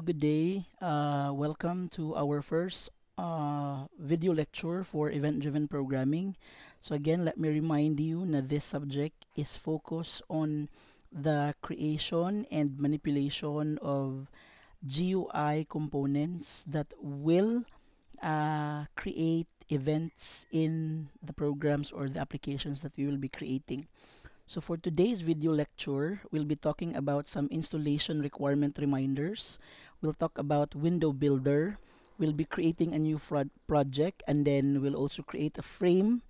good day. Uh, welcome to our first uh, video lecture for event-driven programming. So again, let me remind you that this subject is focused on the creation and manipulation of GUI components that will uh, create events in the programs or the applications that we will be creating. So for today's video lecture, we'll be talking about some installation requirement reminders. We'll talk about window builder. We'll be creating a new project and then we'll also create a frame.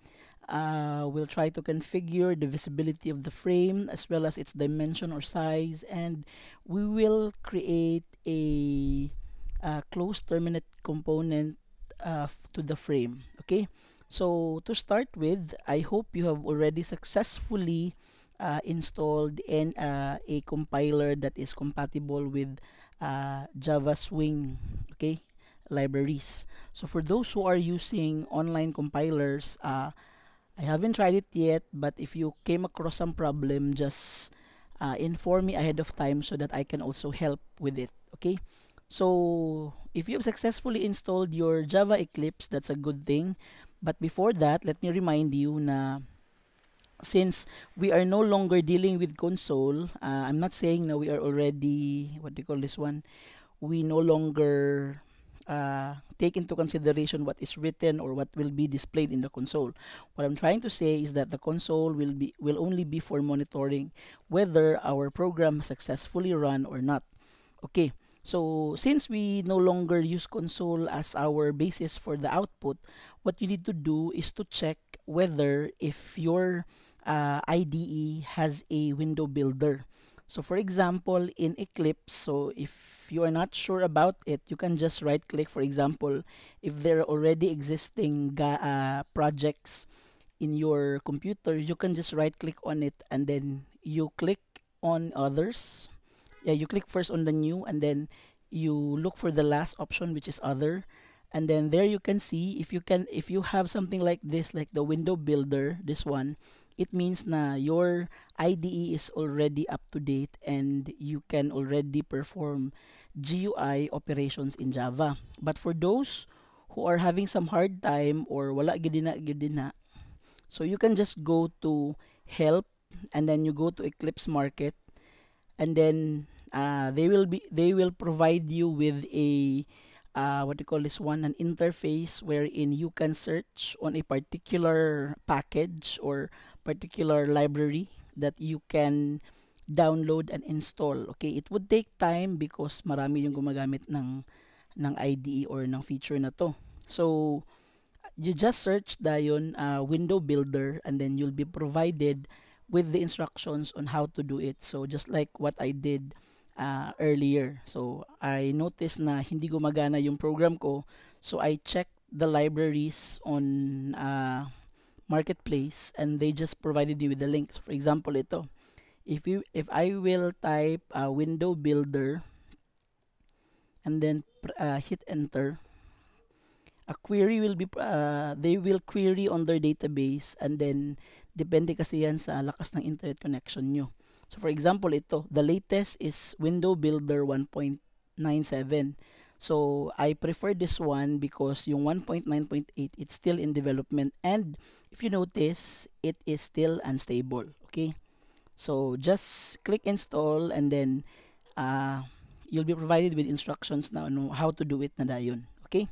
Uh, we'll try to configure the visibility of the frame as well as its dimension or size and we will create a, a closed terminate component uh, to the frame. Okay. So to start with, I hope you have already successfully uh, installed in uh, a compiler that is compatible with uh, Java Swing okay libraries. So for those who are using online compilers, uh, I haven't tried it yet, but if you came across some problem, just uh, inform me ahead of time so that I can also help with it. Okay. So if you have successfully installed your Java Eclipse, that's a good thing. But before that, let me remind you na since we are no longer dealing with console, uh, I'm not saying na we are already, what do you call this one? We no longer uh, take into consideration what is written or what will be displayed in the console. What I'm trying to say is that the console will be will only be for monitoring whether our program successfully run or not. Okay. So since we no longer use console as our basis for the output, what you need to do is to check whether if your uh, IDE has a window builder. So for example, in Eclipse, so if you are not sure about it, you can just right click, for example, if there are already existing uh, projects in your computer, you can just right click on it and then you click on others yeah you click first on the new and then you look for the last option which is other and then there you can see if you can if you have something like this like the window builder this one it means na your IDE is already up to date and you can already perform GUI operations in Java. But for those who are having some hard time or wala gid so you can just go to help and then you go to Eclipse Market and then uh, they will be they will provide you with a uh, what do you call this one an interface wherein you can search on a particular package or particular library that you can download and install okay it would take time because marami yung gumagamit ng ng IDE or ng feature na to so you just search dayon uh, window builder and then you'll be provided with the instructions on how to do it. So just like what I did uh, earlier. So I noticed na hindi gumagana yung program ko. So I checked the libraries on uh, marketplace and they just provided me with the link. So for example, ito. If you if I will type uh, window builder and then uh, hit enter, a query will be uh, they will query on their database and then Depende kasi yan sa lakas ng internet connection nyo. So for example, ito, the latest is Window Builder 1.97. So I prefer this one because yung 1.9.8 it's still in development and if you notice, it is still unstable. Okay? So just click install and then uh, you'll be provided with instructions now on how to do it na dayon. Okay?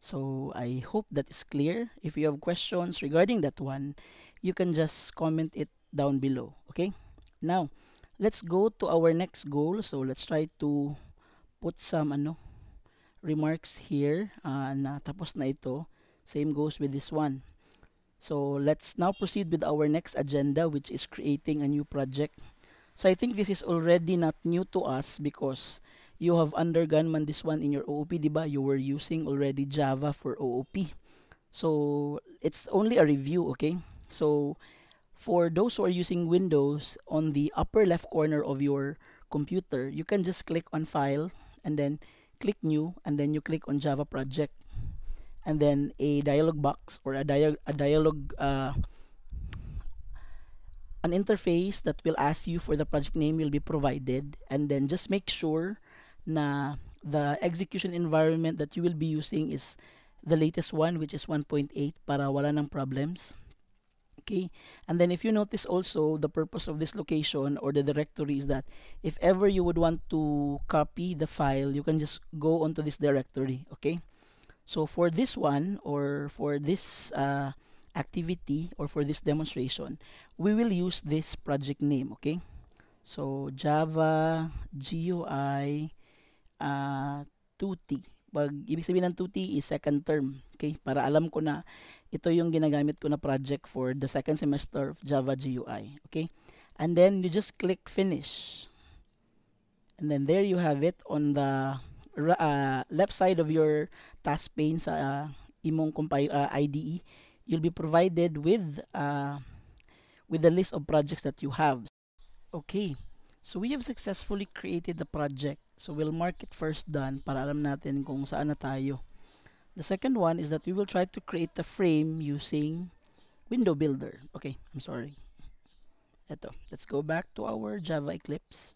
So I hope that is clear. If you have questions regarding that one, you can just comment it down below okay now let's go to our next goal so let's try to put some ano remarks here uh, na tapos na ito. Same goes with this one. So let's now proceed with our next agenda which is creating a new project. So I think this is already not new to us because you have undergone man this one in your OOP diba you were using already Java for OOP so it's only a review okay? So for those who are using Windows, on the upper left corner of your computer, you can just click on File and then click New and then you click on Java Project. And then a dialog box or a, dia a dialog, uh, an interface that will ask you for the project name will be provided. And then just make sure na the execution environment that you will be using is the latest one which is 1.8 para wala ng problems. Okay, and then if you notice also the purpose of this location or the directory is that if ever you would want to copy the file, you can just go onto this directory. Okay, so for this one or for this uh, activity or for this demonstration, we will use this project name. Okay, so Java GUI uh, 2T. Pag ibig sabihin ng 2T is second term. Okay? Para alam ko na ito yung ginagamit ko na project for the second semester of Java GUI. Okay? And then you just click finish. And then there you have it on the uh, left side of your task pane sa uh, imong compile uh, IDE. You'll be provided with uh, with the list of projects that you have. Okay. So we have successfully created the project. So we'll mark it first done para alam natin kung saan na tayo. The second one is that we will try to create the frame using window builder. Okay, I'm sorry. Let's go back to our Java Eclipse.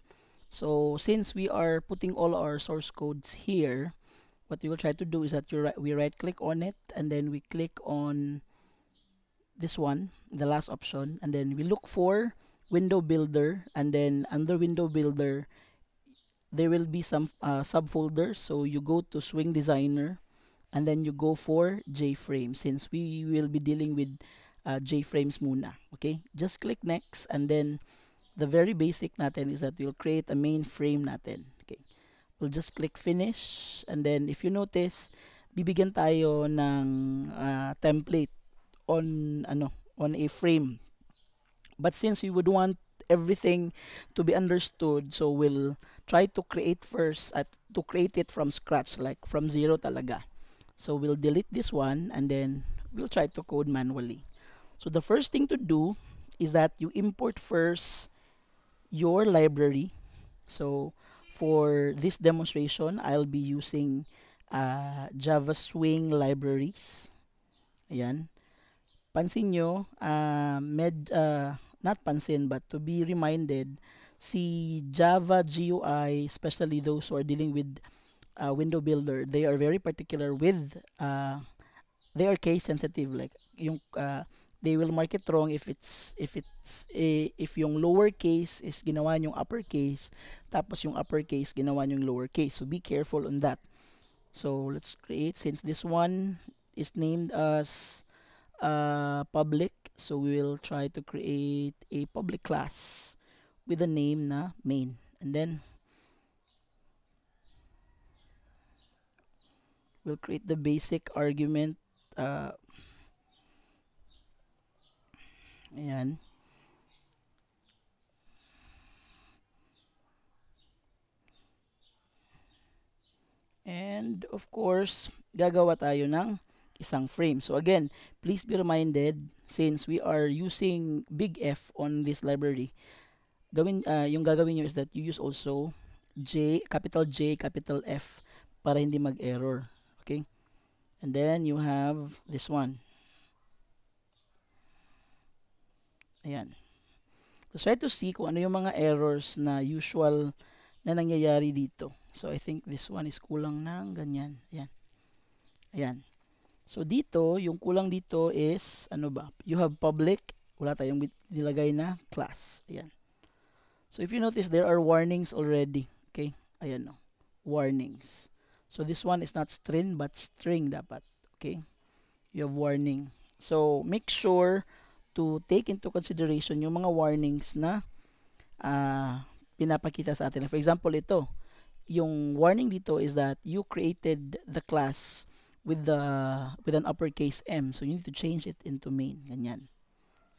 So since we are putting all our source codes here, what we will try to do is that we right click on it and then we click on this one, the last option, and then we look for window builder and then under window builder there will be some uh, subfolders. So you go to swing designer and then you go for JFrame since we will be dealing with uh, JFrames muna okay? Just click next and then the very basic natin is that we'll create a main frame natin okay? We'll just click finish and then if you notice bibigyan tayo ng uh, template on ano on a frame. But since we would want everything to be understood, so we'll try to create first at to create it from scratch, like from zero talaga. So we'll delete this one and then we'll try to code manually. So the first thing to do is that you import first your library. So for this demonstration, I'll be using uh, Java Swing libraries. Ayan. Pansin nyo, uh, med, uh, not pansin but to be reminded si Java GUI especially those who are dealing with uh, window builder they are very particular with uh, they are case sensitive like yung uh, they will mark it wrong if it's if it's eh, if yung lower case is ginawa yung upper case tapos yung upper case ginawa yung lower case. So be careful on that. So let's create since this one is named as uh, public so we will try to create a public class with a name na main. And then we'll create the basic argument uh, ayan. And of course gagawa tayo ng isang frame. So again, please be reminded since we are using big F on this library, gawin uh, yung gagawin niyo is that you use also J, capital J, capital F para hindi mag-error. Okay? And then you have this one. Ayan. Let's try to see kung ano yung mga errors na usual na nangyayari dito. So I think this one is kulang ng ganyan. Ayan. Ayan. So dito, yung kulang dito is, ano ba? You have public, wala tayong nilagay na class. Ayan. So if you notice, there are warnings already. Okay? Ayan no. Warnings. So this one is not string, but string dapat. Okay? You have warning. So make sure to take into consideration yung mga warnings na uh, pinapakita sa atin. For example, ito. Yung warning dito is that you created the class with the with an uppercase M. So you need to change it into main. Ganyan.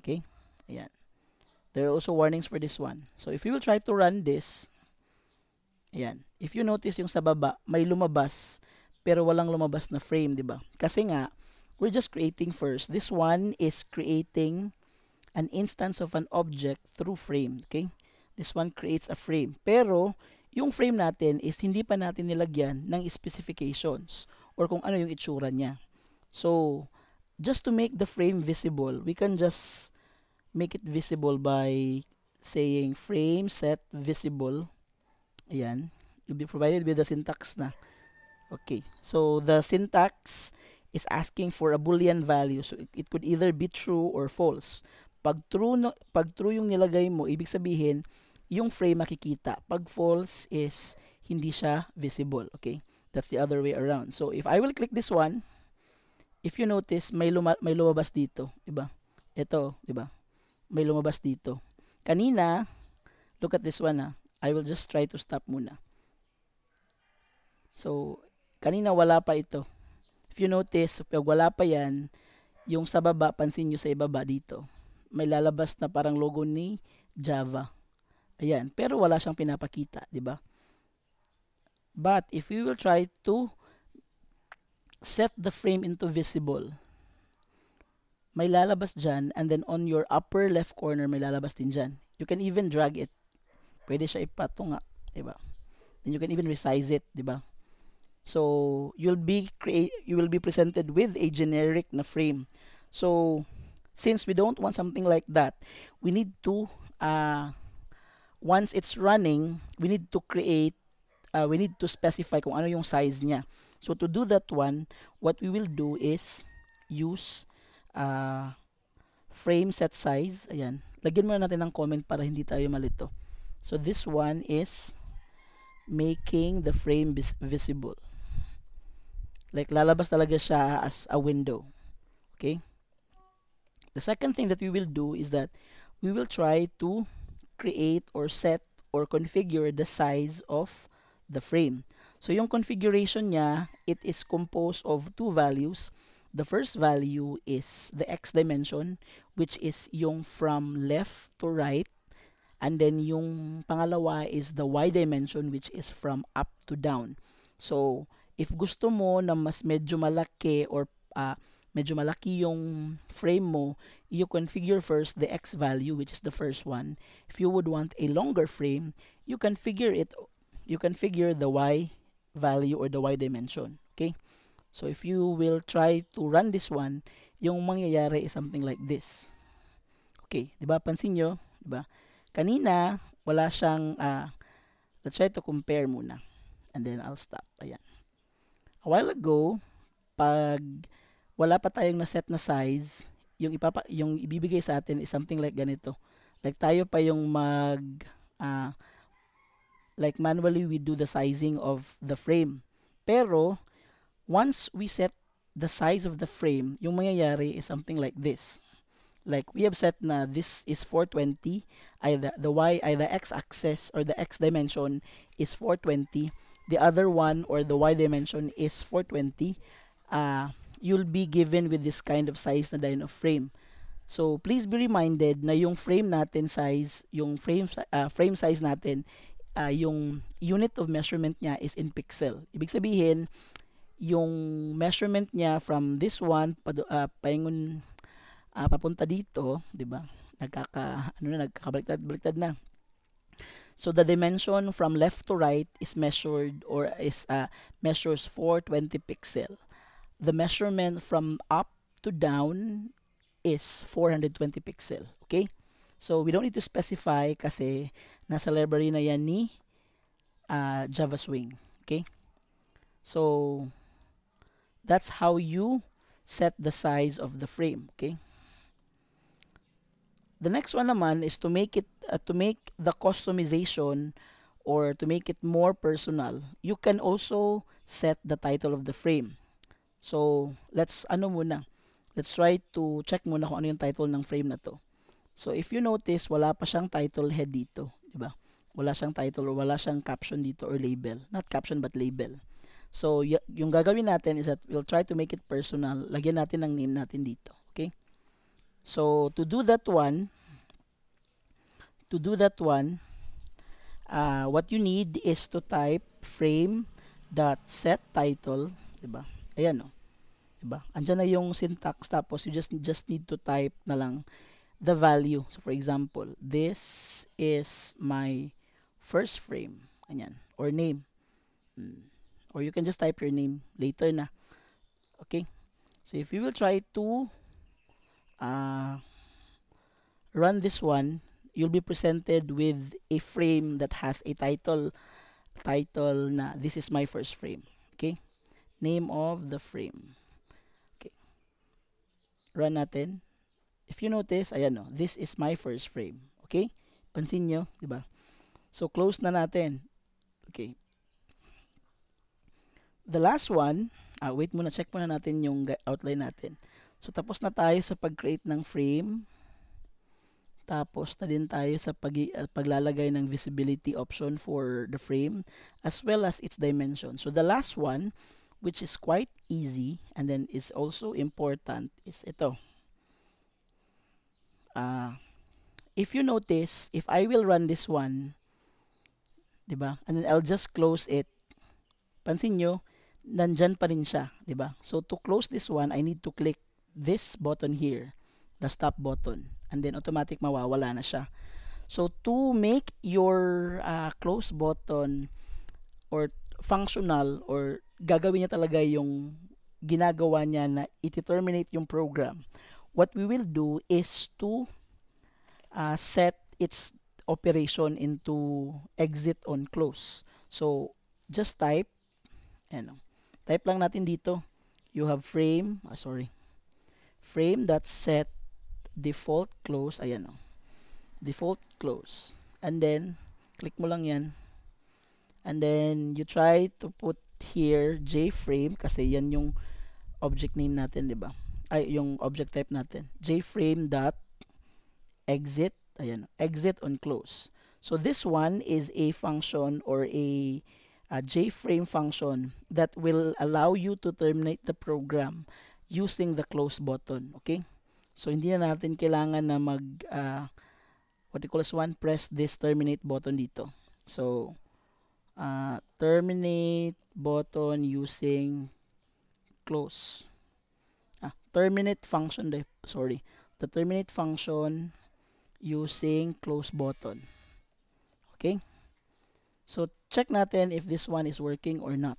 Okay? Ayan. There are also warnings for this one. So if you will try to run this, ayan. If you notice yung sa baba, may lumabas pero walang lumabas na frame, di ba? Kasi nga, we're just creating first. This one is creating an instance of an object through frame. Okay? This one creates a frame. Pero, yung frame natin is hindi pa natin nilagyan ng specifications or kung ano yung itsura niya. So, just to make the frame visible, we can just make it visible by saying frame set visible. Ayan. You'll be provided with the syntax na. Okay. So the syntax is asking for a boolean value. So it, could either be true or false. Pag true, no, pag true yung nilagay mo, ibig sabihin, yung frame makikita. Pag false is hindi siya visible. Okay? That's the other way around. So if I will click this one, if you notice, may, luma may lumabas dito. Diba? Ito, diba? May lumabas dito. Kanina, look at this one ah. I will just try to stop muna. So, kanina wala pa ito. If you notice, pag wala pa yan, yung sa baba, pansin nyo sa ibaba dito, may lalabas na parang logo ni Java. Ayan, pero wala siyang pinapakita, di ba? But if we will try to set the frame into visible, may lalabas dyan and then on your upper left corner may lalabas din dyan. You can even drag it. Pwede siya ipatunga, di ba? Then you can even resize it, di ba? So, you'll be create you will be presented with a generic na frame. So, since we don't want something like that, we need to uh, once it's running, we need to create uh, we need to specify kung ano yung size niya. So to do that one, what we will do is use uh, frame set size. Ayan. Lagyan muna natin ng comment para hindi tayo malito. So this one is making the frame vis visible. Like lalabas talaga siya as a window. Okay? The second thing that we will do is that we will try to create or set or configure the size of the frame. So yung configuration niya, it is composed of two values. The first value is the x dimension which is yung from left to right and then yung pangalawa is the y dimension which is from up to down. So if gusto mo na mas medyo malaki or uh, medyo malaki yung frame mo, you configure first the x value which is the first one. If you would want a longer frame, you configure it you configure the y value or the y dimension. Okay? So if you will try to run this one, yung mangyayari is something like this. Okay, 'di ba? Pansin niyo, 'di ba? Kanina wala siyang uh, let's try to compare muna. And then I'll stop. Ayan. A while ago, pag wala pa tayong na-set na size, yung ipapa yung ibibigay sa atin is something like ganito. Like tayo pa yung mag uh, like manually we do the sizing of the frame. Pero once we set the size of the frame, yung mangyayari is something like this. Like we have set na this is 420, either the y, either x-axis or the x dimension is 420. The other one or the y dimension is 420. Uh, you'll be given with this kind of size na din of frame. So please be reminded na yung frame natin size, yung frame uh, frame size natin uh, yung unit of measurement niya is in pixel. Ibig sabihin, yung measurement niya from this one uh, paingon uh, papunta dito, 'di ba? Nagkaka ano na nagkakabaliktad-baliktad na. So the dimension from left to right is measured or is uh, measures 420 pixel. The measurement from up to down is 420 pixel. Okay? So, we don't need to specify kasi nasa library na yan ni uh, Java Swing. Okay? So, that's how you set the size of the frame. Okay? The next one naman is to make it uh, to make the customization or to make it more personal. You can also set the title of the frame. So, let's ano muna. Let's try to check muna kung ano yung title ng frame na to. So if you notice, wala pa siyang title head dito, 'di ba? Wala siyang title or wala siyang caption dito or label. Not caption but label. So yung gagawin natin is that we'll try to make it personal. Lagyan natin ng name natin dito, okay? So to do that one, to do that one, uh, what you need is to type frame dot set title, 'di ba? Ayan oh. 'Di ba? Andiyan na yung syntax tapos you just just need to type na lang the value. So for example, this is my first frame. Ganyan. Or name. Hmm. Or you can just type your name later na. Okay? So if you will try to uh, run this one, you'll be presented with a frame that has a title title na this is my first frame. Okay? Name of the frame. Okay. Run natin. If you notice, ayan no, this is my first frame. Okay? Pansin nyo, di ba? So, close na natin. Okay. The last one, ah, wait muna, check muna natin yung outline natin. So, tapos na tayo sa pag-create ng frame. Tapos na din tayo sa pag uh, paglalagay ng visibility option for the frame as well as its dimension. So, the last one, which is quite easy and then is also important, is ito. Uh, if you notice, if I will run this one, 'di ba? And then I'll just close it. Pansin nyo, nandyan pa rin siya, 'di ba? So to close this one, I need to click this button here, the stop button, and then automatic mawawala na siya. So to make your uh, close button or functional or gagawin niya talaga yung ginagawa niya na i-terminate yung program, what we will do is to uh, set its operation into exit on close. So, just type, ano, type lang natin dito, you have frame, ah, sorry, frame that set default close, ayan o, default close. And then, click mo lang yan. And then, you try to put here JFrame kasi yan yung object name natin, di ba? Ay, yung object type natin. JFrame dot exit, ayan, exit on close. So this one is a function or a, a JFrame function that will allow you to terminate the program using the close button, okay? So hindi na natin kailangan na mag uh, what you call this one, press this terminate button dito. So uh, terminate button using close. Ah, terminate function, sorry. The terminate function using close button. Okay? So, check natin if this one is working or not.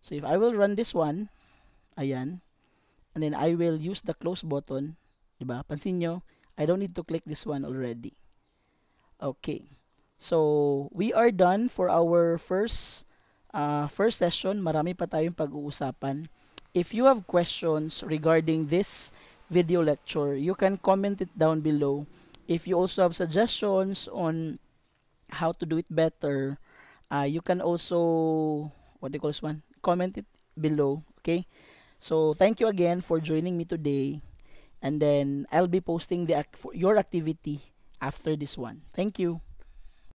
So, if I will run this one, ayan, and then I will use the close button, diba? Pansin nyo, I don't need to click this one already. Okay. So, we are done for our first uh, first session. Marami pa tayong pag-uusapan. If you have questions regarding this video lecture, you can comment it down below. If you also have suggestions on how to do it better, uh, you can also, what do you call this one? Comment it below, okay? So, thank you again for joining me today. And then, I'll be posting the your activity after this one. Thank you.